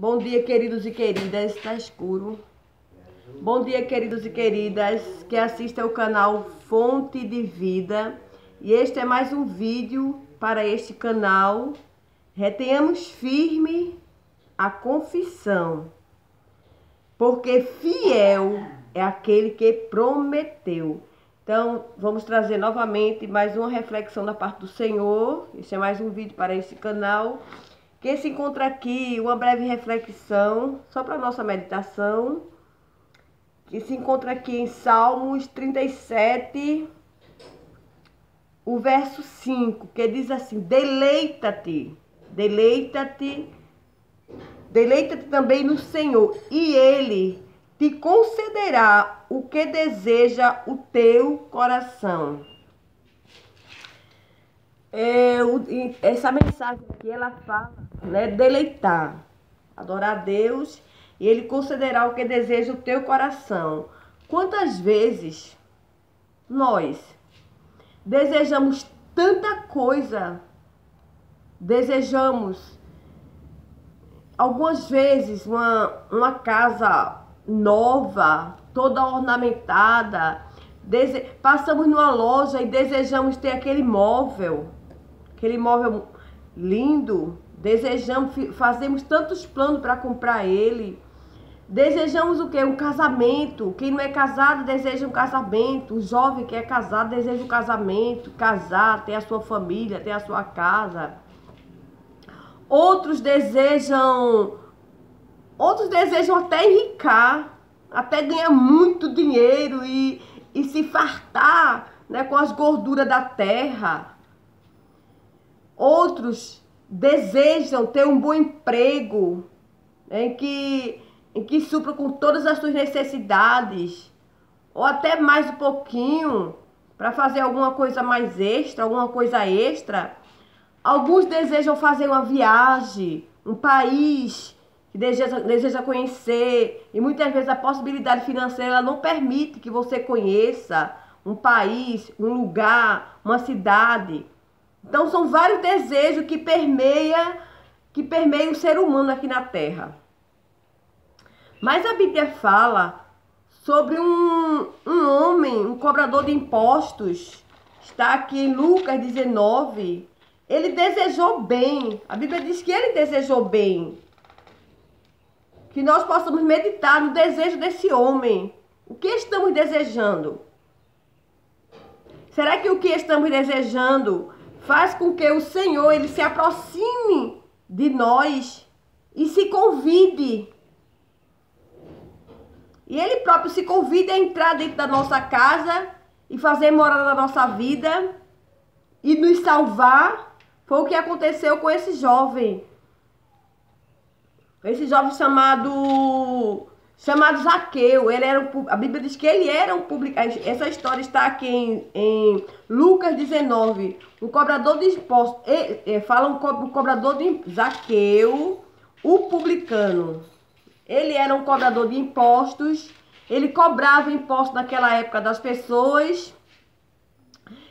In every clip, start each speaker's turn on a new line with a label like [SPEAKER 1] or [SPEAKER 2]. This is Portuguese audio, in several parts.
[SPEAKER 1] Bom dia, queridos e queridas. Está escuro. Bom dia, queridos e queridas que assistem ao canal Fonte de Vida. E este é mais um vídeo para este canal. Retenhamos firme a confissão, porque fiel é aquele que prometeu. Então, vamos trazer novamente mais uma reflexão da parte do Senhor. Este é mais um vídeo para este canal. Que se encontra aqui uma breve reflexão, só para nossa meditação. Que se encontra aqui em Salmos 37, o verso 5, que diz assim: Deleita-te, deleita-te, deleita-te também no Senhor, e Ele te concederá o que deseja o teu coração. É, essa mensagem aqui ela fala, né, deleitar, adorar a Deus e Ele concederá o que deseja o teu coração. Quantas vezes nós desejamos tanta coisa, desejamos algumas vezes uma, uma casa nova, toda ornamentada. Dese... Passamos numa loja e desejamos ter aquele móvel, aquele móvel lindo. Desejamos, fazemos tantos planos para comprar ele. Desejamos o que? Um casamento. Quem não é casado deseja um casamento. O jovem que é casado deseja um casamento, casar, ter a sua família, ter a sua casa. Outros desejam Outros desejam até enricar, até ganhar muito dinheiro e, e se fartar né, com as gorduras da terra. Outros desejam ter um bom emprego em que, em que supra com todas as suas necessidades, ou até mais um pouquinho para fazer alguma coisa mais extra, alguma coisa extra. Alguns desejam fazer uma viagem, um país que deseja, deseja conhecer, e muitas vezes a possibilidade financeira não permite que você conheça um país, um lugar, uma cidade. Então são vários desejos que permeia que permeia o ser humano aqui na Terra. Mas a Bíblia fala sobre um, um homem, um cobrador de impostos. Está aqui em Lucas 19. Ele desejou bem. A Bíblia diz que ele desejou bem que nós possamos meditar no desejo desse homem. O que estamos desejando? Será que o que estamos desejando faz com que o Senhor ele se aproxime de nós e se convide? E ele próprio se convida a entrar dentro da nossa casa e fazer morada na nossa vida e nos salvar. Foi o que aconteceu com esse jovem. Esse jovem chamado chamado Zaqueu, ele era um, a Bíblia diz que ele era um público. Essa história está aqui em, em Lucas 19. Um cobrador de impostos, e, e, fala um, co, cobrador de Zaqueu, o publicano. Ele era um cobrador de impostos, ele cobrava impostos naquela época das pessoas.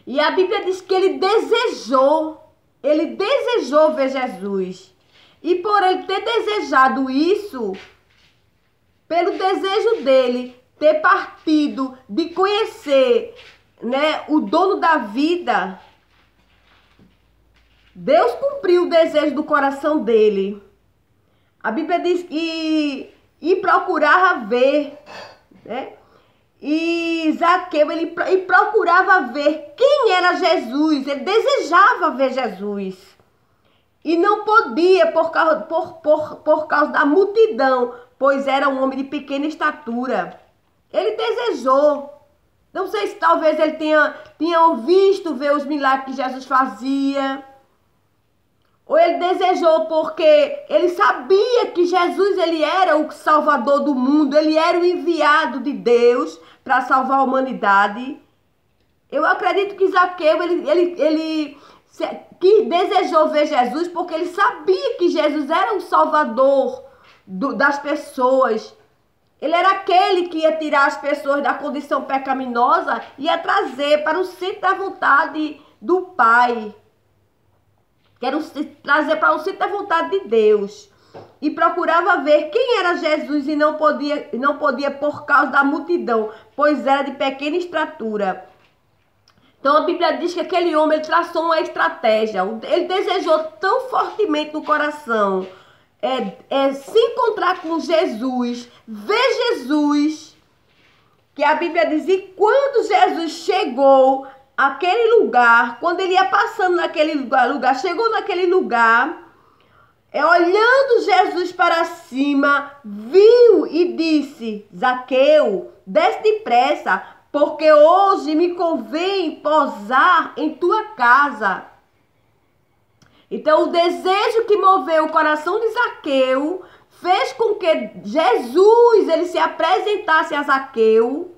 [SPEAKER 1] E a Bíblia diz que ele desejou, ele desejou ver Jesus. E por ele ter desejado isso, pelo desejo dele ter partido de conhecer, né, o dono da vida, Deus cumpriu o desejo do coração dele. A Bíblia diz que e procurava ver, né? E Zaqueu ele e procurava ver quem era Jesus, ele desejava ver Jesus. E não podia por causa, por, por, por causa da multidão, pois era um homem de pequena estatura. Ele desejou. Não sei se talvez ele tenha, tenha visto ver os milagres que Jesus fazia. Ou ele desejou porque ele sabia que Jesus ele era o salvador do mundo, ele era o enviado de Deus para salvar a humanidade. Eu acredito que Zaqueu ele, ele, ele que desejou ver Jesus porque ele sabia que Jesus era o salvador do, das pessoas. Ele era aquele que ia tirar as pessoas da condição pecaminosa e ia trazer para o centro da vontade do Pai. Quero trazer para o centro da vontade de Deus. e procurava ver quem era Jesus e não podia, não podia por causa da multidão, pois era de pequena estatura. Então a Bíblia diz que aquele homem ele traçou uma estratégia. Ele desejou tão fortemente no coração é, é, se encontrar com Jesus, ver Jesus, que a Bíblia diz que quando Jesus chegou àquele lugar, quando ele ia passando naquele lugar, lugar chegou naquele lugar, é, olhando Jesus para cima, viu e disse: Zaqueu, desce depressa, porque hoje me convém posar em tua casa. Então, o desejo que moveu o coração de Zaqueu fez com que Jesus ele se apresentasse a Zaqueu.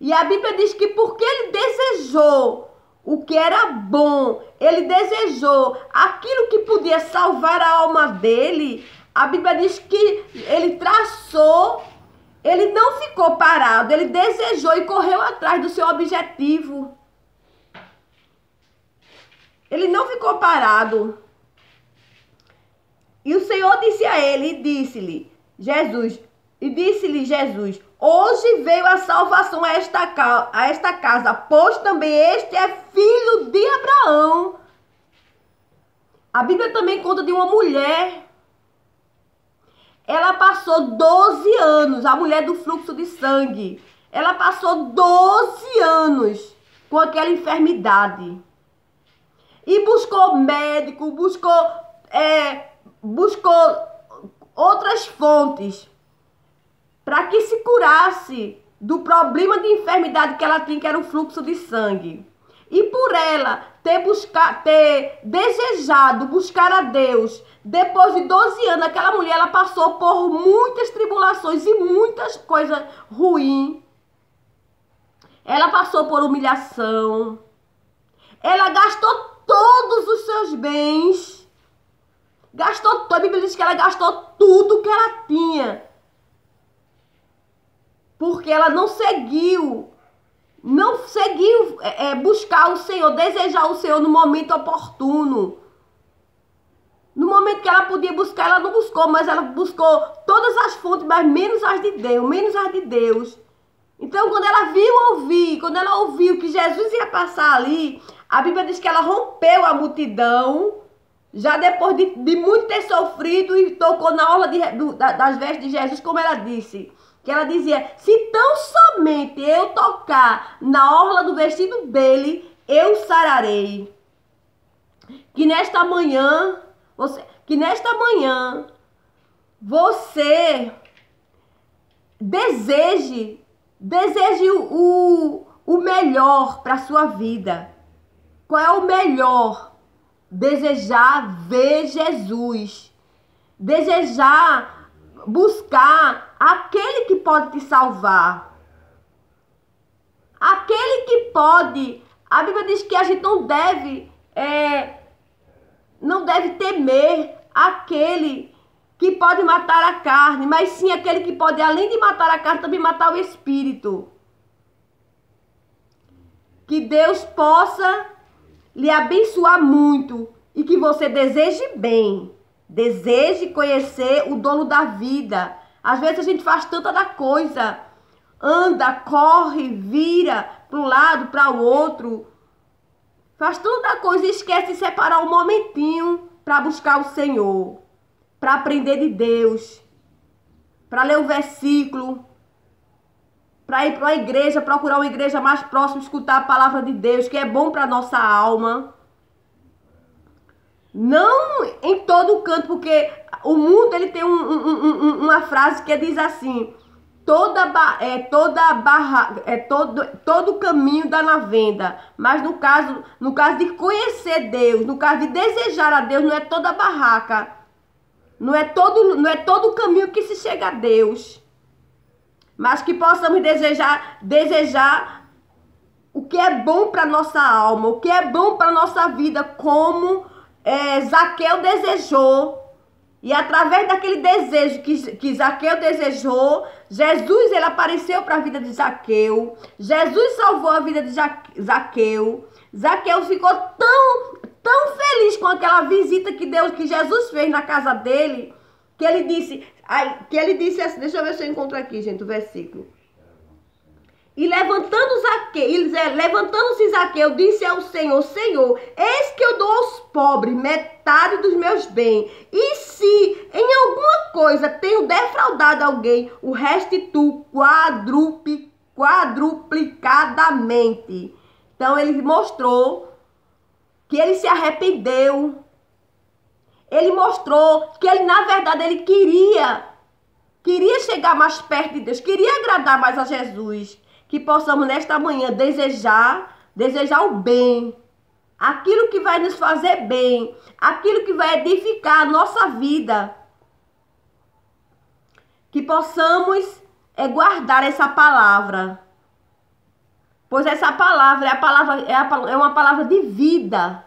[SPEAKER 1] E a Bíblia diz que porque ele desejou o que era bom, ele desejou aquilo que podia salvar a alma dele, a Bíblia diz que ele traçou ele não ficou parado, ele desejou e correu atrás do seu objetivo. Ele não ficou parado. E o Senhor disse a ele, disse-lhe, Jesus, e disse-lhe Jesus: Hoje veio a salvação a esta, a esta casa, pois também este é filho de Abraão. A Bíblia também conta de uma mulher ela passou 12 anos, a mulher do fluxo de sangue. Ela passou 12 anos com aquela enfermidade. E buscou médico, buscou, é, buscou outras fontes para que se curasse do problema de enfermidade que ela tinha, que era o fluxo de sangue. E por ela ter, buscar, ter desejado buscar a Deus, depois de 12 anos, aquela mulher ela passou por muitas tribulações e muitas coisas ruins. Ela passou por humilhação. Ela gastou todos os seus bens. Gastou, a Bíblia diz que ela gastou tudo que ela tinha. Porque ela não seguiu, não seguiu é, é buscar o Senhor, desejar o Senhor no momento oportuno. No momento que ela podia buscar, ela não buscou, mas ela buscou todas as fontes, mas menos as de Deus, menos as de Deus. Então, quando ela viu ouvir, quando ela ouviu que Jesus ia passar ali, a Bíblia diz que ela rompeu a multidão, já depois de, de muito ter sofrido e tocou na orla de, do, das vestes de Jesus, como ela disse. Que ela dizia: se tão somente eu tocar na orla do vestido dele, eu sararei. Que nesta manhã você, que nesta manhã você deseje, deseje o, o melhor para sua vida. Qual é o melhor? Desejar ver Jesus. Desejar buscar aquele que pode te salvar. Aquele que pode. A Bíblia diz que a gente não deve é, não deve temer aquele que pode matar a carne, mas sim aquele que pode, além de matar a carne, também matar o espírito. Que Deus possa lhe abençoar muito e que você deseje bem, deseje conhecer o dono da vida. Às vezes a gente faz tanta da coisa, anda, corre, vira para um lado, para o outro, Faz tanta coisa e esquece de separar um momentinho para buscar o Senhor, para aprender de Deus, para ler o versículo, para ir para uma igreja, procurar uma igreja mais próxima, escutar a palavra de Deus, que é bom para nossa alma. Não em todo canto, porque o mundo ele tem um, um, um, uma frase que diz assim: toda é toda barra é todo todo caminho dá na venda. Mas no caso no caso de conhecer Deus no caso de desejar a Deus não é toda barraca. Não é todo não é todo caminho que se chega a Deus. Mas que possamos desejar desejar o que é bom para nossa alma o que é bom para nossa vida como é, Zaqueu desejou e através daquele desejo que, que Zaqueu desejou, Jesus ele apareceu para a vida de Zaqueu. Jesus salvou a vida de Zaqueu. Zaqueu ficou tão, tão feliz com aquela visita que Deus, que Jesus fez na casa dele, que ele disse, que ele disse assim, deixa eu ver se eu encontro aqui, gente, o versículo. E levantando Zaqueu, levantando-se Zaqueu, disse ao Senhor: Senhor, eis que eu dou aos pobres metade dos meus bens. E se em alguma coisa tenho defraudado alguém, o restituo quadruple, quadruplicadamente. Então ele mostrou que ele se arrependeu. Ele mostrou que ele na verdade ele queria queria chegar mais perto de Deus, queria agradar mais a Jesus que possamos nesta manhã desejar, desejar o bem, aquilo que vai nos fazer bem, aquilo que vai edificar a nossa vida. Que possamos é, guardar essa palavra. Pois essa palavra é, a palavra é, a, é uma palavra de vida.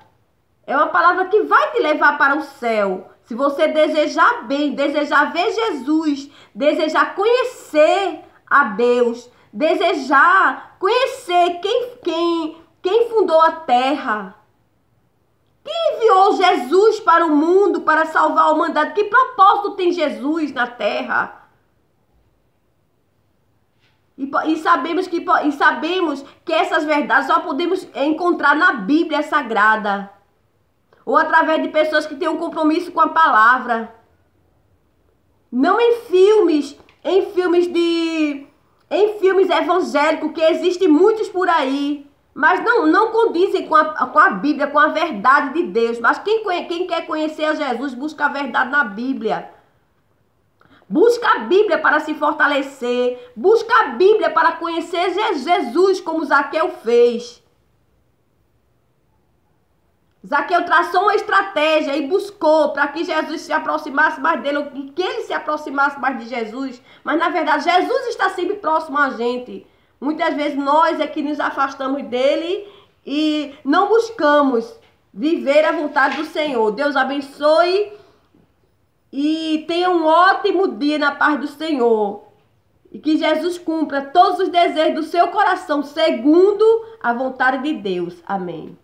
[SPEAKER 1] É uma palavra que vai te levar para o céu. Se você desejar bem, desejar ver Jesus, desejar conhecer a Deus, desejar conhecer quem, quem, quem fundou a terra. Quem enviou Jesus para o mundo para salvar a humanidade? Que propósito tem Jesus na terra? E, e, sabemos que, e sabemos que essas verdades só podemos encontrar na Bíblia Sagrada. Ou através de pessoas que têm um compromisso com a palavra. Não em filmes, em filmes de em filmes evangélicos, que existem muitos por aí, mas não, não condizem com a, com a Bíblia, com a verdade de Deus. Mas quem, quem quer conhecer a Jesus, busca a verdade na Bíblia. Busca a Bíblia para se fortalecer. Busca a Bíblia para conhecer Jesus, como Zaqueu fez. Zaqueu traçou uma estratégia e buscou para que Jesus se aproximasse mais dele, que ele se aproximasse mais de Jesus. Mas na verdade, Jesus está sempre próximo a gente. Muitas vezes nós é que nos afastamos dele e não buscamos viver a vontade do Senhor. Deus abençoe e tenha um ótimo dia na paz do Senhor. E que Jesus cumpra todos os desejos do seu coração, segundo a vontade de Deus. Amém.